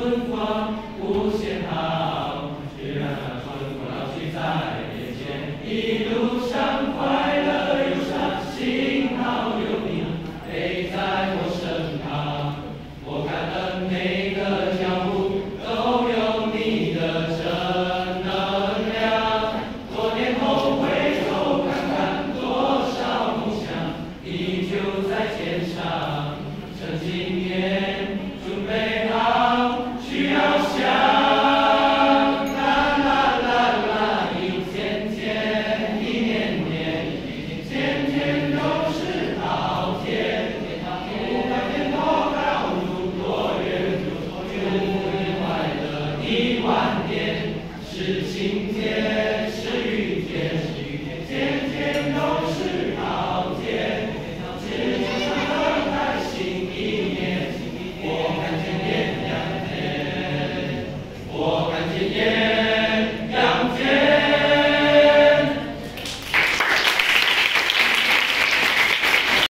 春光无限好，虽然春光老去在眼前。一缕万年是晴天。